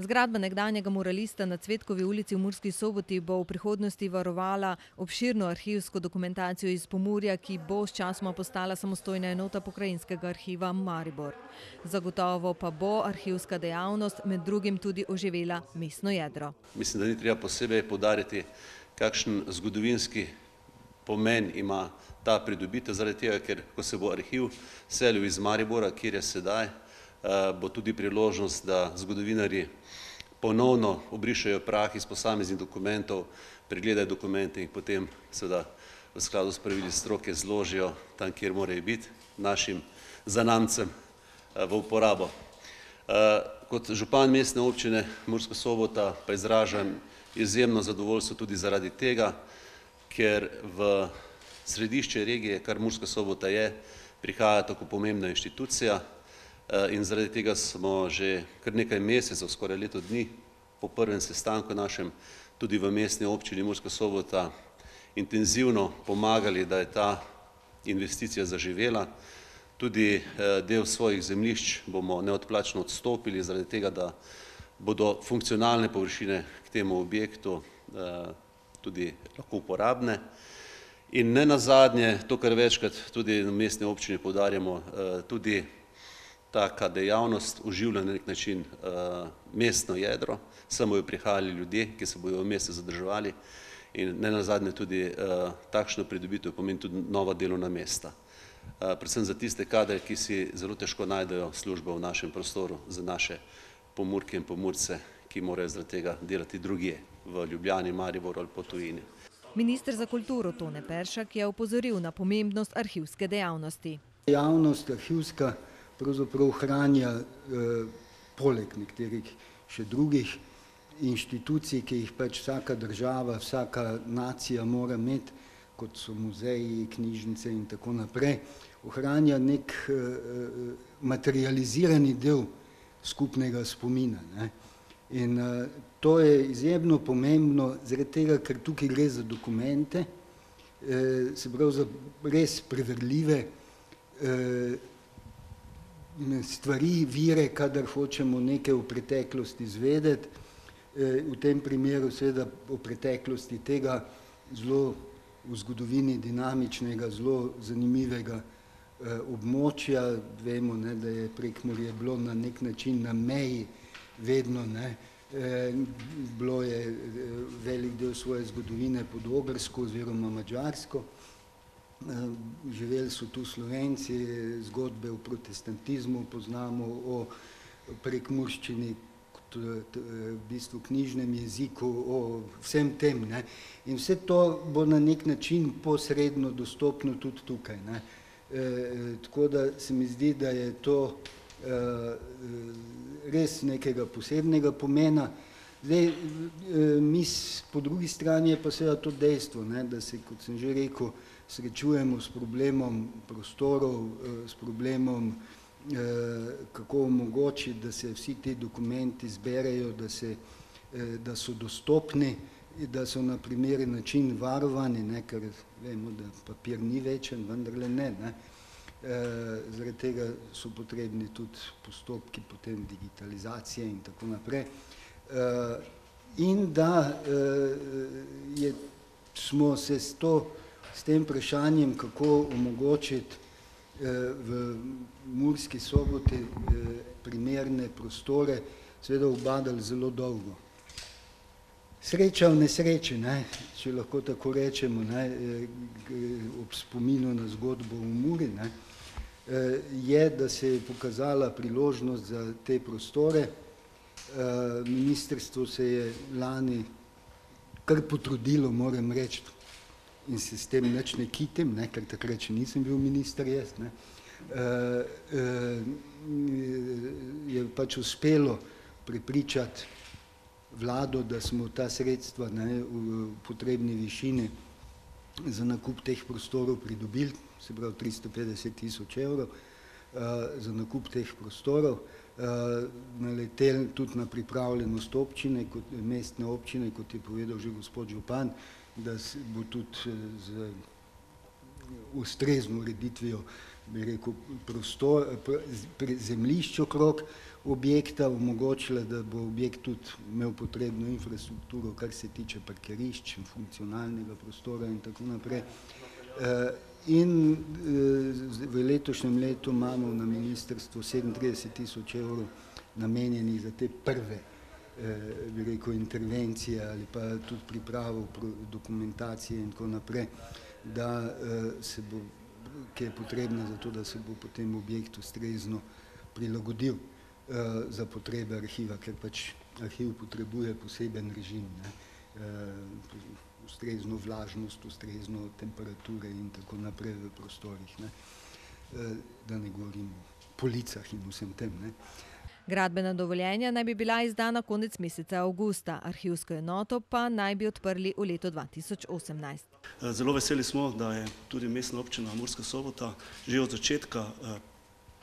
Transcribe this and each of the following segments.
Zgradba nekdanjega muralista na Cvetkovi ulici v Murski soboti bo v prihodnosti varovala obširno arhivsko dokumentacijo iz Pomurja, ki bo sčasoma postala samostojna enota pokrajinskega arhiva Maribor. Zagotovo pa bo arhivska dejavnost med drugim tudi oživela mestno jedro. Mislim, da ni treba posebej poudariti, kakšen zgodovinski pomen ima ta pridobitev, zaradi tega, ker ko se bo arhiv selil iz Maribora, kjer je sedaj, bo tudi priložnost, da zgodovinarji ponovno obrišejo prah iz posameznih dokumentov, pregledajo dokumente in potem seveda v skladu s pravili stroke zložijo tam, kjer morajo biti, našim zanamcem v uporabo. Kot župan mestne občine Murska Sobota pa izražam izjemno zadovoljstvo tudi zaradi tega, ker v središče regije, kar Murska Sobota je, prihaja tako pomembna inštitucija, in zaradi tega smo že kar nekaj mesecev, skoraj leto dni po prvem sestanku našem tudi v mestni občini Murska Sobota intenzivno pomagali, da je ta investicija zaživela. Tudi del svojih zemljišč bomo neodplačno odstopili zaradi tega, da bodo funkcionalne površine k temu objektu tudi lahko uporabne. In nenazadnje, to, kar večkrat tudi na mestni občini poudarjamo, tudi taka dejavnost oživlja na neki način mestno jedro, sem bojo prihajali ljudje, ki se bojo v mestu zadrževali, in nenazadnje tudi takšno pridobitev pomeni tudi nova delovna mesta. Predvsem za tiste kadre, ki si zelo težko najdejo službo v našem prostoru, za naše Pomurke in Pomurce, ki morajo zaradi tega delati drugje, v Ljubljani, Mariboru ali v tujini. Minister za kulturo Tone Peršak je opozoril na pomembnost arhivske dejavnosti. Javnost arhivska pravzaprav ohranja poleg nekaterih še drugih inštitucij, ki jih pač vsaka država, vsaka nacija mora imeti, kot so muzeji, knjižnice in tako naprej, ohranja neki materializirani del skupnega spomina, ne. In to je izjemno pomembno zaradi tega, ker tukaj gre za dokumente, se pravi za res preverljive stvari, vire, kadar hočemo nekaj o preteklosti izvedeti, v tem primeru seveda o preteklosti tega zelo v zgodovini dinamičnega, zelo zanimivega območja, vemo, ne, da je Prekmurje bilo na neki način na meji vedno, ne, bilo je velik del svoje zgodovine pod ogrsko oziroma madžarsko, živeli so tu Slovenci, zgodbe o protestantizmu poznamo, o prekmurščini kot v bistvu knjižnem jeziku, o vsem tem, ne. In vse to bo na neki način posredno dostopno tudi tukaj, ne. Tako da se mi zdi, da je to res nekega posebnega pomena. Zdaj, mi po drugi strani je pa seveda to dejstvo, ne, da se, kot sem že rekel, srečujemo s problemom prostorov, s problemom, kako omogočiti, da se vsi ti dokumenti zberejo, da se, da so dostopni, da so na primeren način varovani, ne, ker vemo, da papir ni večen, vendarle ne, ne. Zaradi tega so potrebni tudi postopki potem digitalizacije in tako naprej. In da je smo se s to, s tem vprašanjem, kako omogočiti v Murski Soboti primerne prostore, seveda ubadali zelo dolgo. Sreča v nesreči, ne, če lahko tako rečemo, ne, ob spominu na zgodbo o Muri, ne, je, da se je pokazala priložnost za te prostore. Ministrstvo se je lani kar potrudilo, moram reči, in se s tem nič ne kitim, ne, ker takrat še nisem bil minister jaz, ne, je pač uspelo prepričati vlado, da smo ta sredstva, ne, v potrebni višini za nakup teh prostorov pridobili, se pravi tristo petdeset tisoč evrov za nakup teh prostorov. Naleteli tudi na pripravljenost občine kot mestne občine, kot je povedal že gospod župan, da bo tudi z ustrezno ureditvijo, bi rekel, zemljišč okrog objekta omogočila, da bo objekt tudi imel potrebno infrastrukturo, kar se tiče parkirišč, funkcionalnega prostora in tako naprej. In v letošnjem letu imamo na ministrstvu 37 tisoč evrov namenjenih za te prve bi rekel, intervencije ali pa tudi pripravo dokumentacije in tako naprej, da se bo, ki je potrebna za to, da se bo potem objekt ustrezno prilagodil za potrebe arhiva, ker pač arhiv potrebuje poseben režim, ne, ustrezno vlažnost, ustrezno temperature in tako naprej v prostorih, ne, da ne govorim o policah in vsem tem, ne. Gradbena dovoljenja naj bi bila izdana konec meseca avgusta, arhivsko enoto pa naj bi odprli v dva tisoč osemnajst. Zelo veseli smo, da je tudi Mestna občina Murska Sobota že od začetka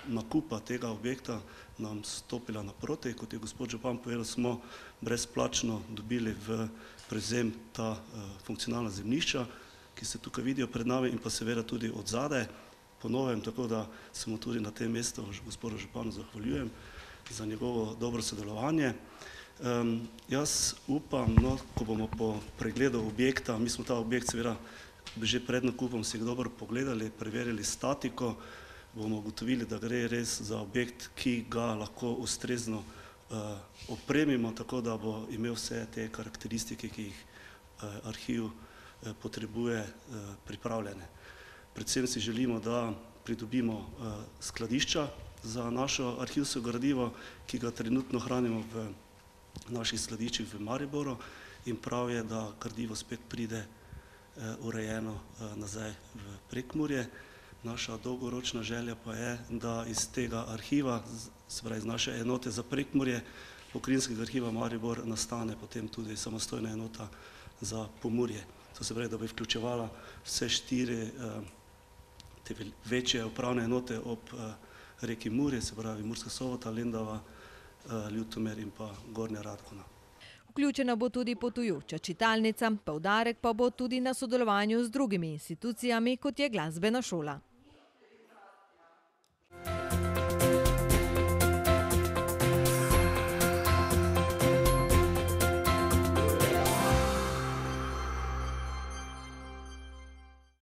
nakupa tega objekta nam stopila naproti, kot je gospod župan povedal, smo brezplačno dobili v prevzem ta funkcionalna zemljišča, ki se tukaj vidijo pred nami in pa seveda tudi od zadaj po novem, tako da se mu tudi na tem mestu gospodu županu zahvaljujem za njegovo dobro sodelovanje. Jaz upam, no, ko bomo po pregledu objekta, mi smo ta objekt seveda že pred nakupom si dobro pogledali, preverili statiko, bomo ugotovili, da gre res za objekt, ki ga lahko ustrezno opremimo, tako da bo imel vse te karakteristike, ki jih arhiv potrebuje, pripravljene. Predvsem si želimo, da pridobimo skladišča za naše arhivsko gradivo, ki ga trenutno hranimo v naših skladiščih v Mariboru, in prav je, da gradivo spet pride urejeno nazaj v Prekmurje. Naša dolgoročna želja pa je, da iz tega arhiva, se pravi iz naše enote za Prekmurje, Pokrajinskega arhiva Maribor nastane potem tudi samostojna enota za Pomurje. To se pravi, da bi vključevala vse štiri te večje upravne enote ob reki Muri, se pravi Murska Sobota, Lendava, Ljutomer in pa Gornja Radgona. Vključena bo tudi potujoča čitalnica, poudarek pa bo tudi na sodelovanju z drugimi institucijami, kot je glasbena šola.